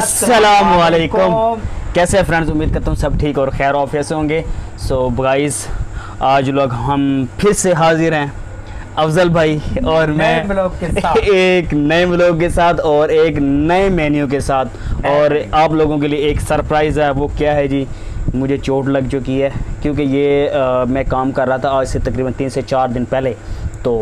असलकुम कैसे हैं फ्रेंड्स उम्मीद करता हूँ सब ठीक और खैर ऑफ़िस से होंगे। सो गाइस आज लोग हम फिर से हाजिर हैं। अफजल भाई और मैं के साथ। एक नए ब्लॉग के साथ और एक नए मेन्यू के साथ। और आप लोगों के लिए एक सरप्राइज़ है। वो क्या है जी? मुझे चोट लग चुकी है। क्योंकि ये अ, मैं काम कर रहा था आज से तकरीबन तीन से चार दिन पहले। तो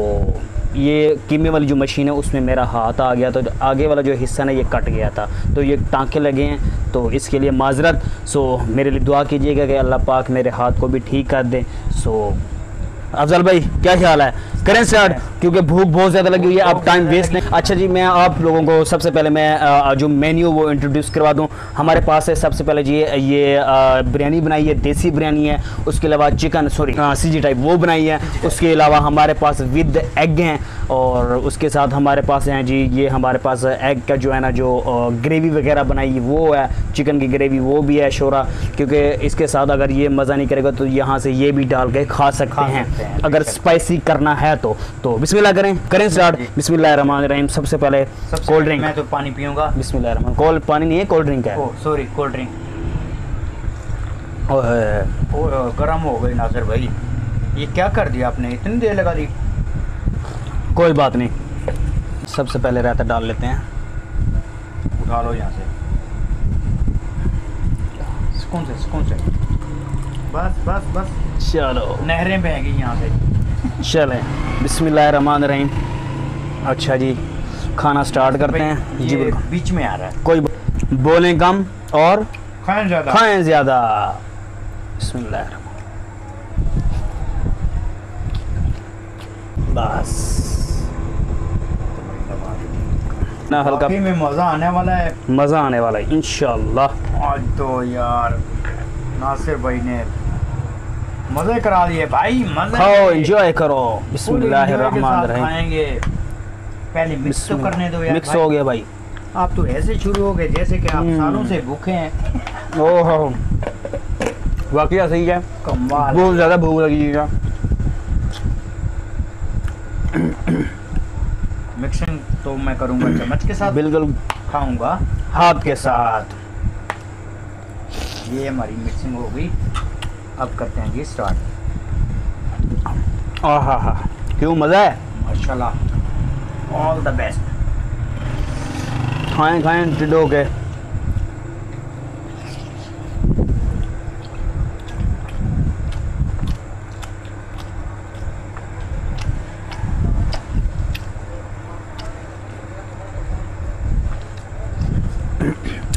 ये कीमे वाली जो मशीन है, उसमें मेरा हाथ आ गया तो आगे वाला जो हिस्सा ना, ये कट गया था। तो ये टाँके लगे हैं तो इसके लिए माजरत। सो, मेरे लिए दुआ कीजिएगा कि अल्लाह पाक मेरे हाथ को भी ठीक कर दें। सो, अफजल भाई, क्या ख्याल है? करें स्टार्ट क्योंकि भूख बहुत ज़्यादा लगी हुई है अब टाइम वेस्ट नहीं। अच्छा जी मैं आप लोगों को सबसे पहले मैं जो मेन्यू वो इंट्रोड्यूस करवा दूँ। हमारे पास है सबसे पहले जी ये बिरयानी बनाई है देसी बिरयानी है उसके अलावा chicken sorry C G type वो बनाई है। उसके अलावा हमारे पास विद एग हैं और उसके साथ हमारे पास हैं जी ये हमारे पास एग का जो है ना जो ग्रेवी वगैरह बनाई है वो है चिकन की ग्रेवी वो भी है शोरा। क्योंकि इसके साथ अगर ये मज़ा नहीं करेगा तो यहाँ से ये भी डाल के खा सकते हैं। अगर स्पाइसी करना है तो तो बिस्मिल्लाह करें करें स्टार्ट बिस्मिल्लाह रहमान रहीम सबसे पहले कोल्ड ड्रिंक मैं तो पानी पीऊँगा। बिस्मिल्लाह रहमान कोल्ड पानी नहीं है कोल्ड ड्रिंक है। ओ सॉरी कोल्ड ड्रिंक गर्म हो गई नासिर भाई। ये क्या कर दिया आपने? इतनी देर लगा दी। कोई बात नहीं। सबसे पहले रायता डाल लेते हैं। उठा लो यहाँ से। सुकून से सुकून से। बस बस बस। चलो। नहरें बह गई यहाँ से। चलें। रहीम अच्छा जी खाना स्टार्ट करते हैं। जी बिल्कुल। बीच में आ रहा है। कोई बोलें कम और खाएँ ज़्यादा। खाएँ ज़्यादा। बिस्मिल्लाह बस। ना हल्का में मज़ा आने वाला है। मज़ा आने वाला है इंशाल्लाह। आज तो यार नासिर भाई ने मज़े करा दिए भाई मज़े खाओ एंजॉय करो Full बिस्मिल्लाह रहमान साथ रहीम खाएँगे। पहले मिक्स तो करने दो यार मिक्स हो गया भाई। आप तो ऐसे शुरू हो गए जैसे कि आप हम्म। सालों से भूखे हैं। ओहो। वाकई सही है। कमाल। बहुत ज़्यादा भूख लगी है मिक्सिंग तो मैं करूँगा चम्मच के साथ। बिल्कुल। खाऊँगा। हाथ के साथ। ये हमारी मिक्सिंग हो गई। अब करते हैं जी स्टार्ट आहा हा क्यों मज़ा है? माशाल्लाह. ऑल द बेस्ट खाएँ खाएँ टिडो के.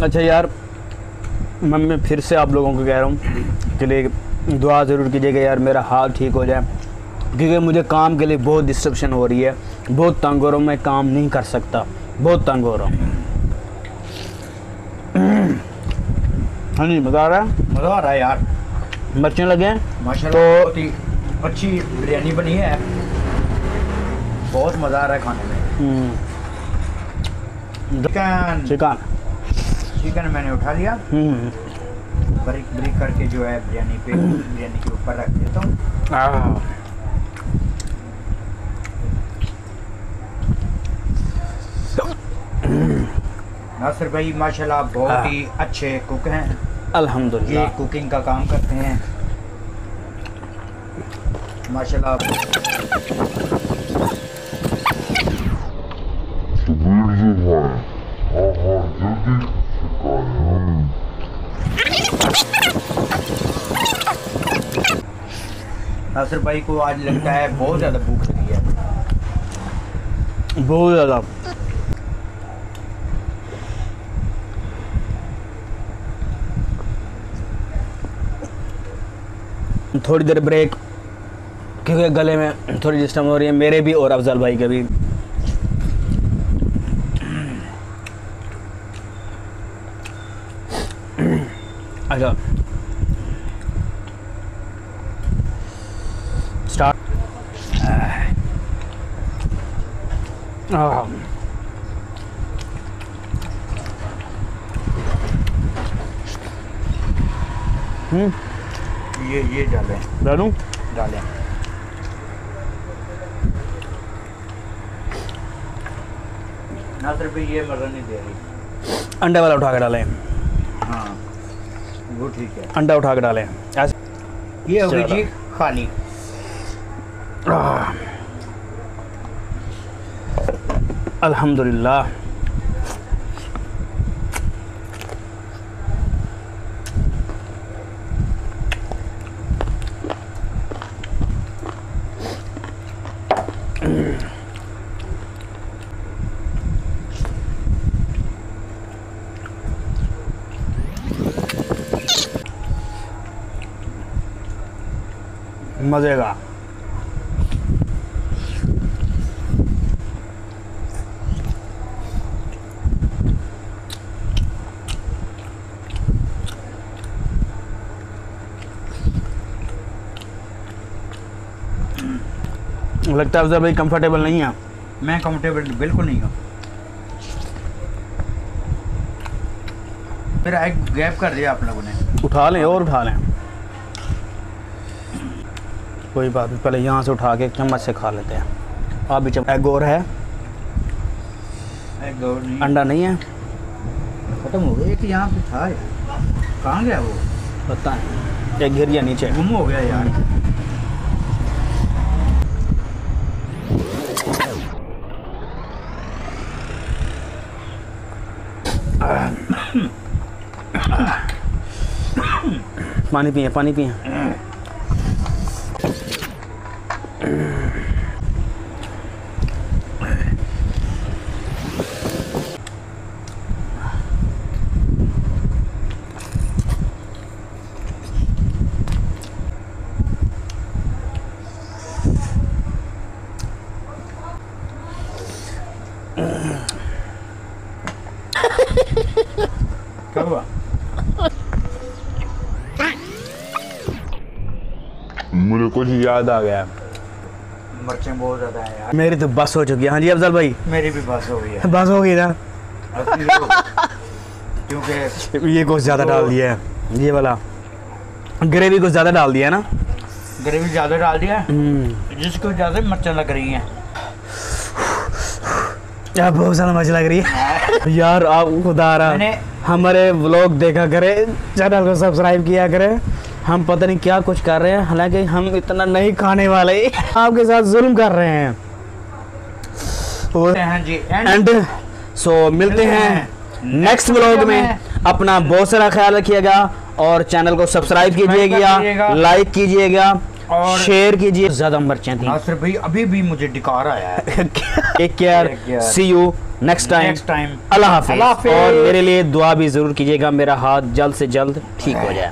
अच्छा यार मैं मैं फिर से आप लोगों को कह रहा हूँ कि लिए दुआ ज़रूर कीजिएगा यार मेरा हाथ ठीक हो जाए। क्योंकि मुझे काम के लिए बहुत डिस्ट्रप्शन हो रही है। बहुत तंग हो रहा हूँ मैं काम नहीं कर सकता। बहुत तंग हो रहा हूँ। हाँ जी मज़ा आ रहा है? मज़ा आ रहा है यार। मिर्चें लगे हैं? तो- अच्छी बिरयानी बनी है। बहुत मज़ा आ रहा है खाने में। चिकन चिकन चिकन मैंने उठा लिया। हम्म, बारीक बारीक करके जो है बिरयानी पे बिरयानी के ऊपर रख देता हूँ। नासिर भाई माशाल्लाह बहुत ही अच्छे कुक हैं। अल्हम्दुलिल्लाह। ये कुकिंग का काम करते हैं। माशाल्लाह de vai. हाँ हाँ जल्दी सिखाएँ नासिर भाई को आज लगता है, बहुत ज़्यादा भूख लगी है। बहुत ज़्यादा। थोड़ी देर ब्रेक क्योंकि गले में थोड़ी डिस्टर्ब हो रही है, मेरे भी और अफजल भाई के भी। अच्छा। स्टार्ट हम्म ये ये डालें डालूं? डालें नासिर भाई ये मज़ा नहीं दे रही। अंडे वाला उठा के डालें। हाँ। वो ठीक है। अंडा उठा के डालें। ऐसे ये हो गई जी खाली। अल्हम्दुलिल्लाह। मज़े का लगता है अफजल भाई कंफर्टेबल नहीं है। मैं कंफर्टेबल बिल्कुल नहीं हूँ। फिर एक गैप कर दिया आप लोगों ने। उठा लें और उठा लें। कोई बात नहीं पहले यहाँ से उठा के चम्मच से खा लेते हैं। आप भी चम्मच एग और है। एक गौर नहीं। अंडा नहीं है। खत्म हो गया एक यहाँ पे था कहाँ गया वो? पता है एक गिर गया नीचे। गुम हो गया यार। पानी पिए पानी पिए। मुझे कुछ याद आ गया। मिर्चें बहुत ज़्यादा है यार। मेरी तो बस हो चुकी है। हाँ जी अफजल भाई। मेरी भी बस हो गई है। बस हो गई ना? क्योंकि ये कुछ ज़्यादा डाल दिया है। ये वाला। ग्रेवी कुछ ज़्यादा डाल दिया है ना? ग्रेवी ज़्यादा डाल दिया है? हम्म। जिसको ज़्यादा मिर्चें लग रही हैं। यार बहुत सारा मज़ा लग रही है। यार आप खुदा रहा। हमारे व्लॉग देखा करे चैनल को सब्सक्राइब किया करे। हम पता नहीं क्या कुछ कर रहे हैं हालाँकि हम इतना नहीं खाने वाले। आपके साथ जुल्म कर रहे हैं। और एंड एंड सो मिलते हैं नेक्स्ट व्लॉग में। अपना बहुत सारा ख्याल रखिएगा और चैनल को सब्सक्राइब कीजिएगा। लाइक कीजिएगा और- शेयर कीजिए। ज़्यादा मिर्चें थी। नासिर भाई अभी भी मुझे डिकार आया है। Take care see you next time next time अल्लाह हाफिज। और मेरे लिए दुआ भी ज़रूर कीजिएगा मेरा हाथ जल्द से जल्द ठीक हो। जाए।